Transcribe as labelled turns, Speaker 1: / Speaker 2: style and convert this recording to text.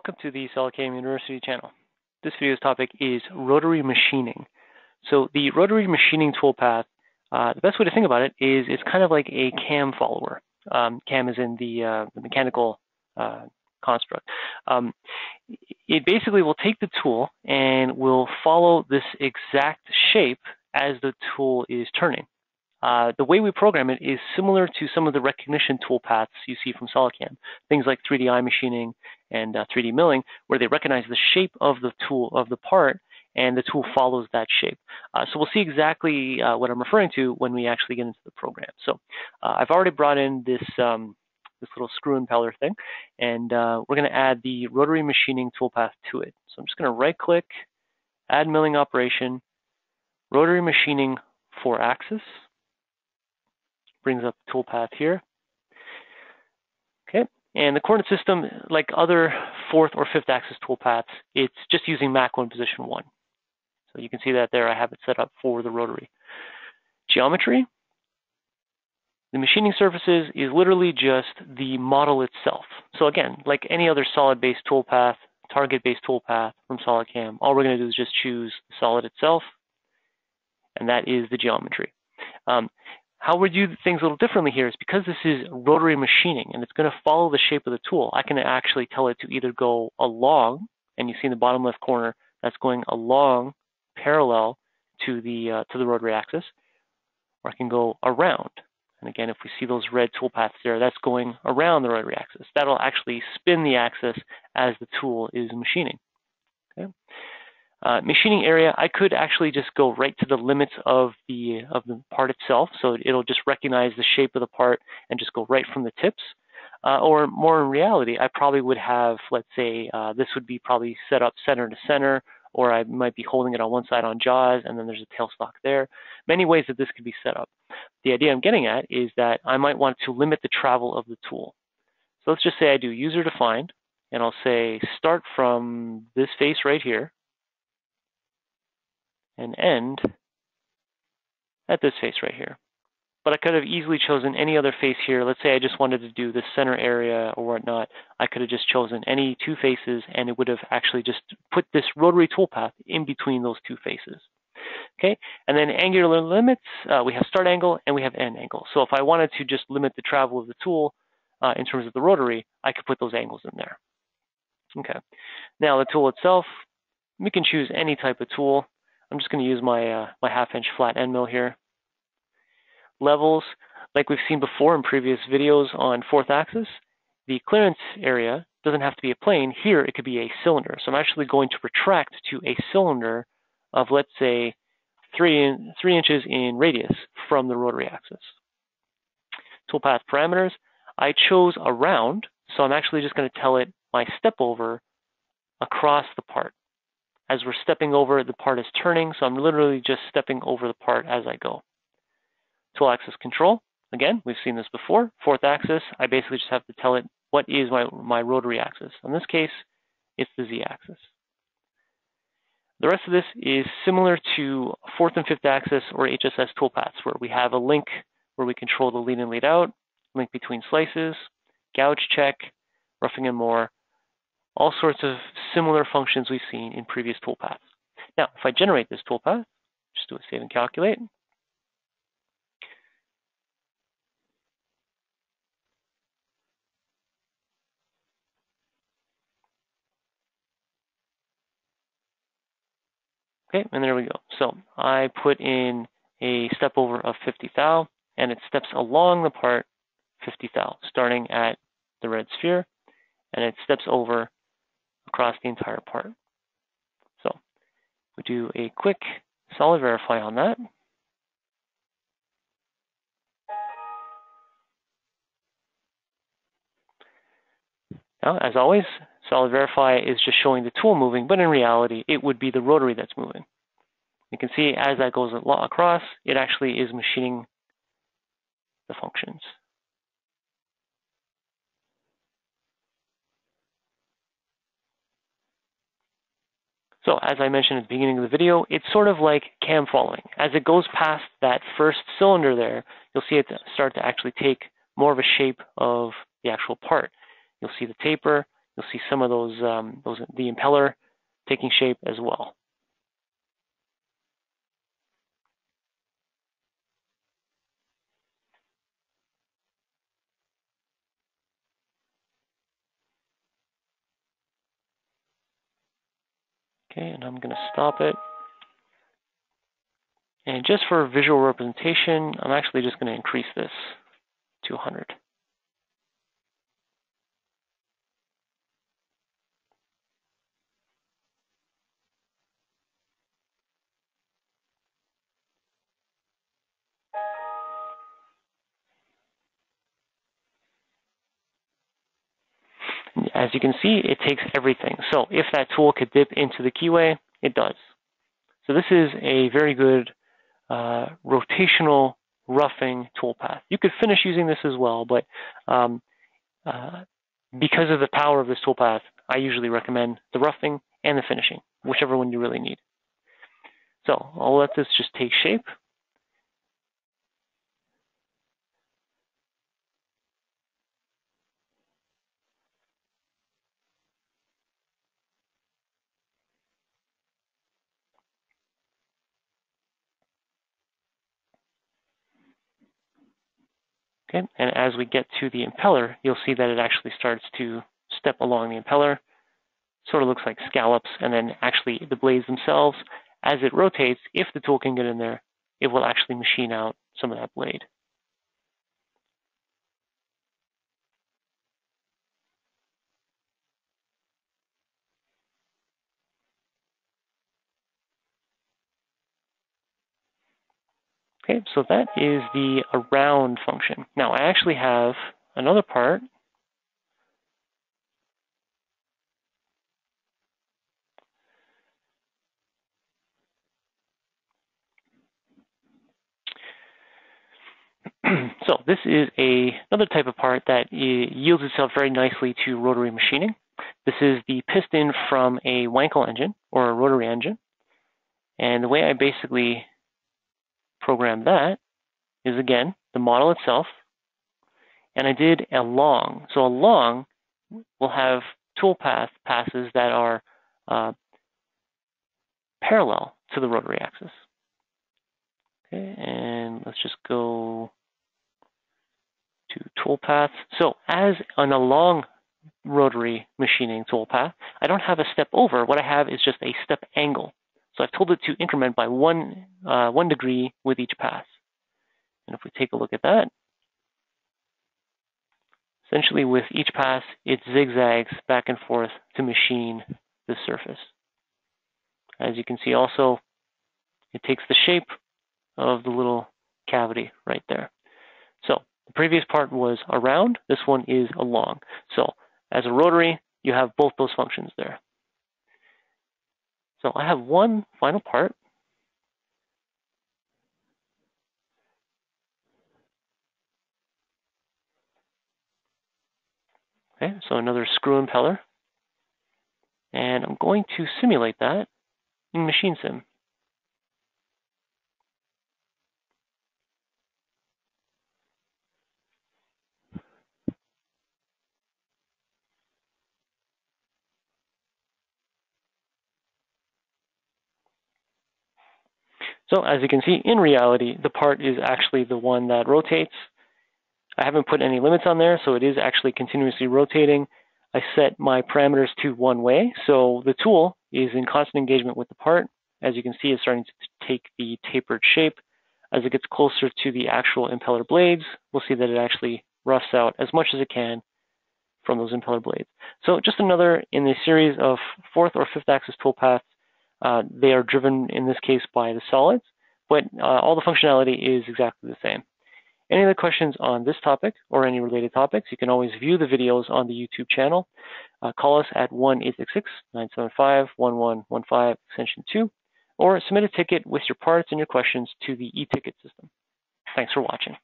Speaker 1: Welcome to the SolidCAM University channel. This video's topic is rotary machining. So the rotary machining toolpath, uh, the best way to think about it is it's kind of like a CAM follower. Um, CAM is in the, uh, the mechanical uh, construct. Um, it basically will take the tool and will follow this exact shape as the tool is turning. Uh, the way we program it is similar to some of the recognition toolpaths you see from SolidCAM, things like 3D machining and uh, 3D milling, where they recognize the shape of the tool of the part and the tool follows that shape. Uh, so we'll see exactly uh, what I'm referring to when we actually get into the program. So uh, I've already brought in this um, this little screw impeller thing, and uh, we're going to add the rotary machining toolpath to it. So I'm just going to right click, add milling operation, rotary machining four axis brings up the toolpath here. And the coordinate system, like other fourth or fifth axis toolpaths, it's just using Mach 1 position 1. So you can see that there I have it set up for the rotary. Geometry, the machining surfaces is literally just the model itself. So again, like any other solid-based toolpath, target-based toolpath from SolidCAM, all we're going to do is just choose the solid itself, and that is the geometry. Um, how we do things a little differently here is because this is rotary machining and it's going to follow the shape of the tool, I can actually tell it to either go along, and you see in the bottom left corner, that's going along parallel to the, uh, to the rotary axis, or I can go around. And again, if we see those red toolpaths there, that's going around the rotary axis. That'll actually spin the axis as the tool is machining. Okay? Uh, machining area, I could actually just go right to the limits of the of the part itself, so it'll just recognize the shape of the part and just go right from the tips. Uh, or more in reality, I probably would have, let's say, uh, this would be probably set up center to center, or I might be holding it on one side on jaws, and then there's a tailstock there. Many ways that this could be set up. The idea I'm getting at is that I might want to limit the travel of the tool. So let's just say I do user defined, and I'll say start from this face right here, and end at this face right here. But I could have easily chosen any other face here. Let's say I just wanted to do the center area or whatnot. I could have just chosen any two faces and it would have actually just put this rotary toolpath in between those two faces. Okay, and then angular limits, uh, we have start angle and we have end angle. So if I wanted to just limit the travel of the tool uh, in terms of the rotary, I could put those angles in there. Okay, now the tool itself, we can choose any type of tool. I'm just going to use my, uh, my half inch flat end mill here. Levels, like we've seen before in previous videos on fourth axis, the clearance area doesn't have to be a plane. Here it could be a cylinder. So I'm actually going to retract to a cylinder of let's say three, in, three inches in radius from the rotary axis. Toolpath parameters, I chose a round, so I'm actually just going to tell it my step over across the part as we're stepping over, the part is turning, so I'm literally just stepping over the part as I go. Tool axis control, again, we've seen this before. Fourth axis, I basically just have to tell it what is my, my rotary axis. In this case, it's the z-axis. The rest of this is similar to fourth and fifth axis or HSS toolpaths, where we have a link where we control the lead in, lead out, link between slices, gouge check, roughing and more, all sorts of similar functions we've seen in previous toolpaths. Now, if I generate this toolpath, just do a save and calculate. Okay, and there we go. So I put in a step over of 50 thou, and it steps along the part 50 thou, starting at the red sphere, and it steps over across the entire part. So we do a quick solid verify on that. Now, as always, solid verify is just showing the tool moving, but in reality, it would be the rotary that's moving. You can see as that goes across, it actually is machining the functions. So as I mentioned at the beginning of the video, it's sort of like cam following. As it goes past that first cylinder there, you'll see it start to actually take more of a shape of the actual part. You'll see the taper, you'll see some of those, um, those the impeller taking shape as well. Okay, and I'm going to stop it. And just for visual representation, I'm actually just going to increase this to 100. As you can see, it takes everything. So if that tool could dip into the keyway, it does. So this is a very good uh, rotational roughing toolpath. You could finish using this as well, but um, uh, because of the power of this toolpath, I usually recommend the roughing and the finishing, whichever one you really need. So I'll let this just take shape. Okay, and as we get to the impeller, you'll see that it actually starts to step along the impeller. Sort of looks like scallops, and then actually the blades themselves, as it rotates, if the tool can get in there, it will actually machine out some of that blade. Okay, so that is the around function. Now I actually have another part so this is a, another type of part that yields itself very nicely to rotary machining. This is the piston from a Wankel engine or a rotary engine. And the way I basically program that is again the model itself. And I did a long. So a long will have toolpath passes that are uh, parallel to the rotary axis. Okay, and let's just go to toolpath. So as on a long rotary machining toolpath, I don't have a step over. What I have is just a step angle. So I've told it to increment by one, uh, one degree with each pass. And if we take a look at that, essentially with each pass, it zigzags back and forth to machine the surface. As you can see also, it takes the shape of the little cavity right there. So the previous part was around, this one is along. So as a rotary, you have both those functions there. So I have one final part. Okay, so another screw impeller. And I'm going to simulate that in Machine Sim. So as you can see, in reality, the part is actually the one that rotates. I haven't put any limits on there, so it is actually continuously rotating. I set my parameters to one way, so the tool is in constant engagement with the part. As you can see, it's starting to take the tapered shape. As it gets closer to the actual impeller blades, we'll see that it actually roughs out as much as it can from those impeller blades. So just another in the series of fourth or fifth axis toolpaths uh, they are driven, in this case, by the solids, but uh, all the functionality is exactly the same. Any other questions on this topic or any related topics, you can always view the videos on the YouTube channel. Uh, call us at 1-866-975-1115 extension 2, or submit a ticket with your parts and your questions to the e-ticket system. Thanks for watching.